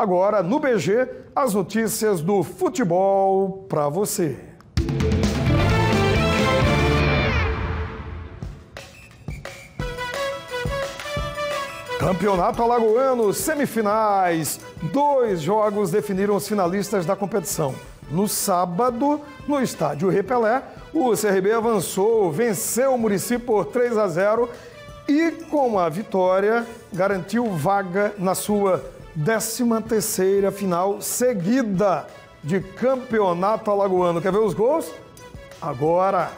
Agora, no BG, as notícias do futebol para você. Campeonato Alagoano, semifinais. Dois jogos definiram os finalistas da competição. No sábado, no estádio Repelé, o CRB avançou, venceu o Murici por 3 a 0 e, com a vitória, garantiu vaga na sua 13ª final seguida de Campeonato Alagoano. Quer ver os gols? Agora!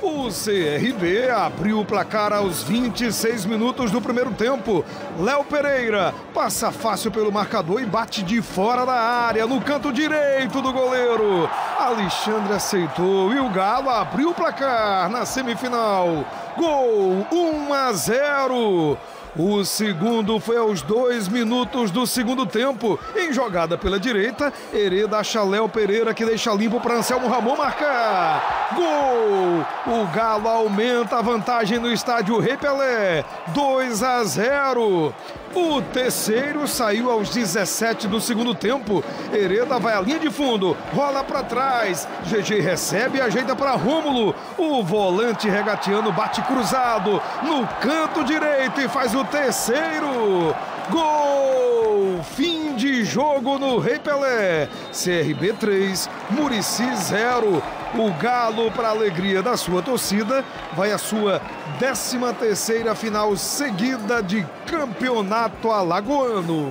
O CRB abriu o placar aos 26 minutos do primeiro tempo. Léo Pereira passa fácil pelo marcador e bate de fora da área, no canto direito do goleiro. Alexandre aceitou e o Galo abriu o placar na semifinal. Gol 1 a 0. O segundo foi aos dois minutos do segundo tempo. Em jogada pela direita, Hereda acha Léo Pereira que deixa limpo para Anselmo Ramon marcar. Gol! O Galo aumenta a vantagem no estádio Rei Pelé. 2 a 0. O terceiro saiu aos 17 do segundo tempo. Hereda vai à linha de fundo, rola para trás. GG recebe e ajeita para Rômulo. O volante regatiano bate cruzado no canto direito e faz o terceiro. Gol! Fim de jogo no Rei Pelé. CRB 3, Murici 0. O Galo, para alegria da sua torcida, vai à sua 13 terceira final seguida de Campeonato Alagoano.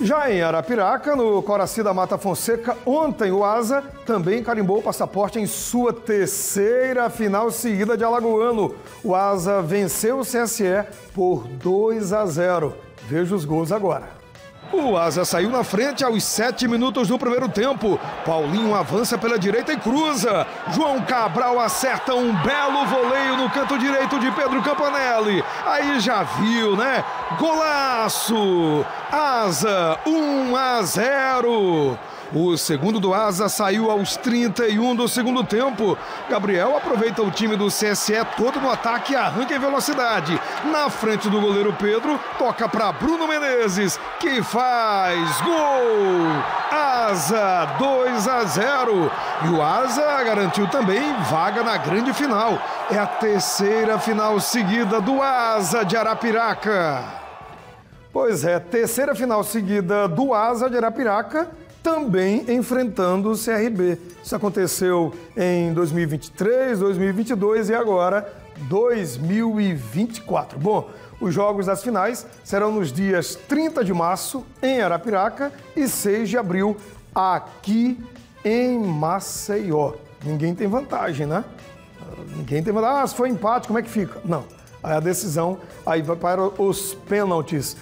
Já em Arapiraca, no Coraci da Mata Fonseca, ontem o Asa também carimbou o passaporte em sua terceira final seguida de Alagoano. O Asa venceu o CSE por 2 a 0. Veja os gols agora. O Asa saiu na frente aos sete minutos do primeiro tempo. Paulinho avança pela direita e cruza. João Cabral acerta um belo voleio no canto direito de Pedro Campanelli. Aí já viu, né? Golaço! Asa 1 a 0. O segundo do Asa saiu aos 31 do segundo tempo. Gabriel aproveita o time do CSE todo no ataque e arranca em velocidade. Na frente do goleiro Pedro, toca para Bruno Menezes, que faz gol! Asa 2 a 0. E o Asa garantiu também vaga na grande final. É a terceira final seguida do Asa de Arapiraca. Pois é, terceira final seguida do Asa de Arapiraca também enfrentando o CRB. Isso aconteceu em 2023, 2022 e agora 2024. Bom, os jogos das finais serão nos dias 30 de março em Arapiraca e 6 de abril aqui em Maceió. Ninguém tem vantagem, né? Ninguém tem vantagem. Ah, se for empate, como é que fica? Não. Aí a decisão aí vai para os pênaltis.